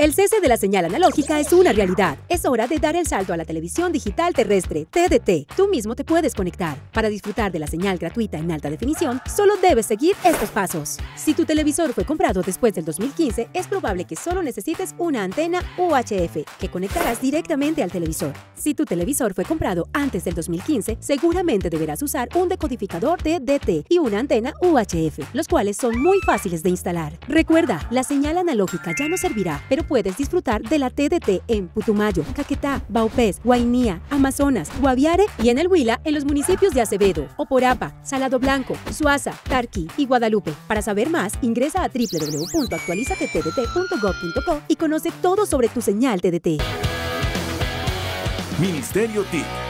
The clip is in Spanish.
El cese de la señal analógica es una realidad. Es hora de dar el salto a la televisión digital terrestre, TDT. Tú mismo te puedes conectar. Para disfrutar de la señal gratuita en alta definición, solo debes seguir estos pasos. Si tu televisor fue comprado después del 2015, es probable que solo necesites una antena UHF, que conectarás directamente al televisor. Si tu televisor fue comprado antes del 2015, seguramente deberás usar un decodificador TDT y una antena UHF, los cuales son muy fáciles de instalar. Recuerda, la señal analógica ya no servirá, pero puedes disfrutar de la TDT en Putumayo, Caquetá, Baupés, Guainía, Amazonas, Guaviare y en el Huila en los municipios de Acevedo, Oporapa, Salado Blanco, Suaza, Tarqui y Guadalupe. Para saber más, ingresa a www.actualizatetdt.gov.co y conoce todo sobre tu señal TDT. Ministerio TIC